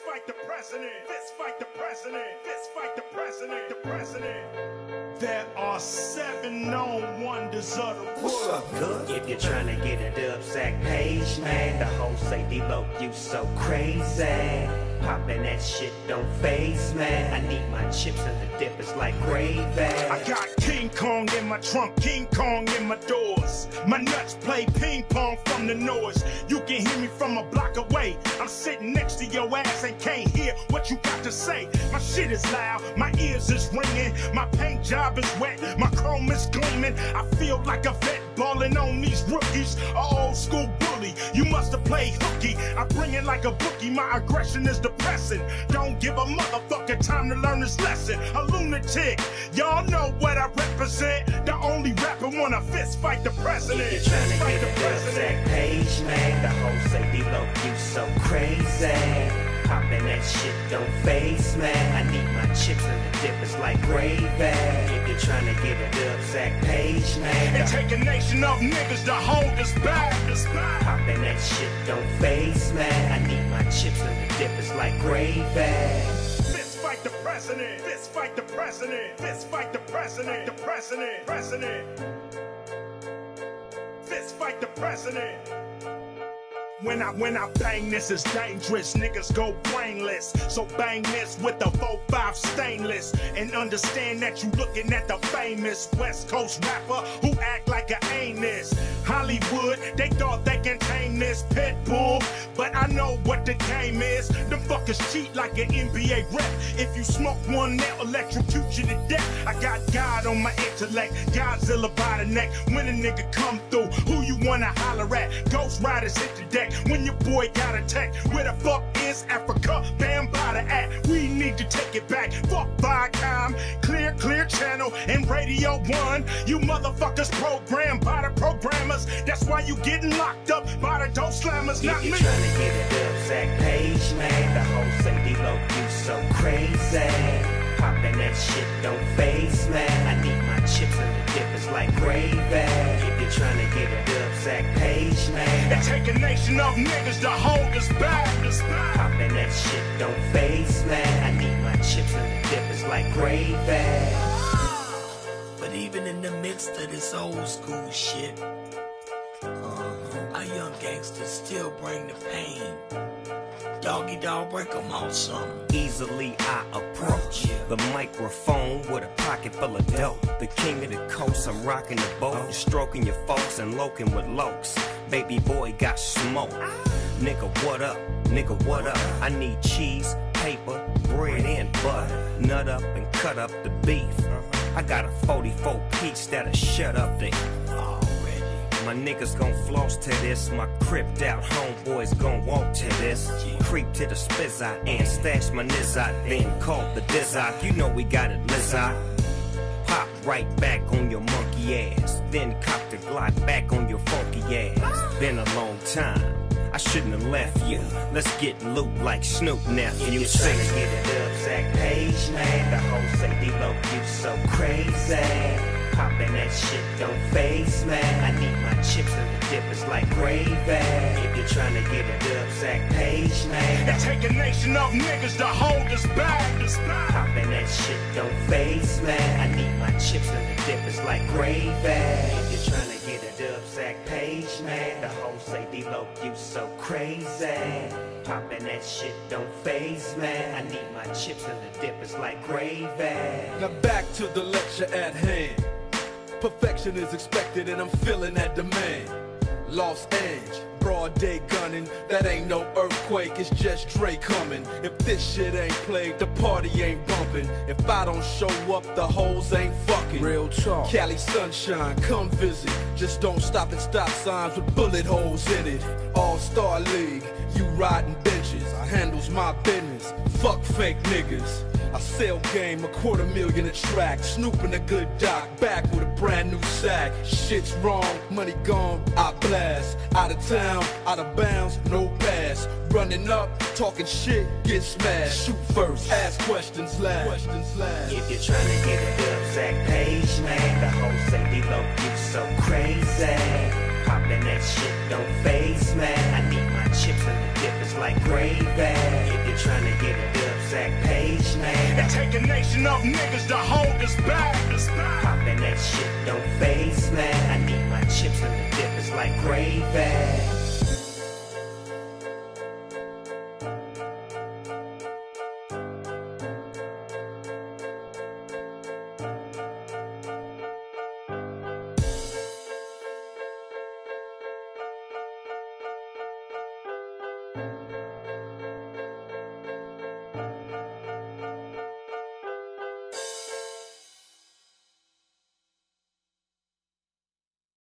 Fist fight the president. Fist fight the president. Fist fight the president. The president. There are seven known wonders of the world. What's up, good? If you're trying to get a dub sack page, man, the whole say D-Lo, you so crazy. Poppin' that shit don't phase, man. I need my chips and the dip is like gravy. I got King Kong in my trunk, King Kong in my doors. My nuts play ping pong from the noise. You can hear me from a block away. I'm sitting next to your ass and can't hear what you got to say. My shit is loud, my ears is ringing, my paint job is wet, my chrome is gleaming. I feel like a vet balling on these rookies. Old school have played hooky. I bring it like a bookie, my aggression is depressing. Don't give a motherfucker time to learn this lesson. A lunatic, y'all know what I represent. The only rapper wanna fist fight the president. If you're trying to fight get the president. page, man, the whole say D-Lo, you so crazy. Poppin' that shit don't phase, man. I need chips and the dip is like gravy. If you're trying to get a dub sack page, man, the take a nation of niggas to hold us back. Us back. Poppin' that shit don't phase, man. I need my chips and the dip is like gravy. Fist fight the president. Fist fight the president. Fist fight the president. The president. President. Fist fight the president. When I when I bang this is dangerous, niggas go brainless. So bang this with the 4-5 stainless. And understand that you looking at the famous West Coast rapper who act like a anus. Hollywood, they thought they can tame this pit bull. But I know what the game is. Them fuckers cheat like an NBA rep. If you smoke one, they'll electrocute you to death. I got God on my intellect, Godzilla by the neck. When a nigga come through, who you wanna holler at? Ghost Riders hit the deck when your boy got attacked. Where the fuck is Africa? Bambaataa. We need to take it back. Fuck Viacom, clear, clear channel, and Radio 1. You motherfuckers programmed by the programmers. That's why you getting locked up by the dope slammers, not If me. you're trying to get a dub page, man, the whole say D-Lo, you so crazy. Poppin' that shit don't phase, man. I need my chips and the dip is like gravy. If you're trying to get a dub sack page, man, It take a nation of niggas to hold us back. Us back. Poppin' that shit don't phase, man. I need my chips and the dip is like gravy. But even in the midst of this old school shit, uh, our young gangsters still bring the pain. Doggy dog, break 'em off some. Easily I approach the microphone with a pocket full of dope. The king of the coast, I'm rocking the boat, oh. stroking your folks and loking with lokes. Baby boy got smoke. Nigga, what up? Nigga, what up? I need cheese, paper, bread, and butter. Nut up and cut up the beef. I got a 44 peach that'll shut up the Already. My niggas gon' floss to this. My cripped out homeboys gon' walk to this. Creep to the spizzot and stash my nizzot. Then call the dizzot. You know we got it lizzot. Pop right back on your monkey ass. Then cop the Glock back on your funky ass. Been a long time. I shouldn't have left you. Let's get loot like Snoop nephew. you're Sing get a dub sack page, man, the whole say D-Lo, you so crazy. Poppin' that shit don't phase, man. I need my chips and the dip is like gravy. If you're trying to get a dub sack page, man, It take a nation of niggas to hold us back. Us back. Poppin' that shit don't phase, man. I need my chips and the dip is like gravy. If you're trying to get a dub sack page, man, the whole say D-Lo, you so crazy. Poppin' that shit don't phase, man. I need my chips and the dip is like gravy. Now back to the lecture at hand. Perfection is expected and I'm feeling that demand. Los Angeles, broad day gunning, that ain't no earthquake, it's just Dre coming. If this shit ain't played, the party ain't bumping. If I don't show up, the hoes ain't fucking. Real talk. Cali sunshine, come visit. Just don't stop at stop signs with bullet holes in it. All Star League, you riding benches. I handles my business. Fuck fake niggas. I sell game a quarter million a track. Snooping a good doc, back with a brand new sack. Shit's wrong, money gone, I blast. Out of town, out of bounds, no pass. Running up, talking shit, get smashed. Shoot first, ask questions last. Questions last. If you're trying to get a dub sack page, man, the whole say D-Lo, you so crazy. Poppin' that shit don't man. I need my chips and the dip is like gravy. Trying to get a page, man. And take a nation of niggas to hold us back. Poppin' that shit don't face, man. I need my chips in the dip, it's like gravy. Thank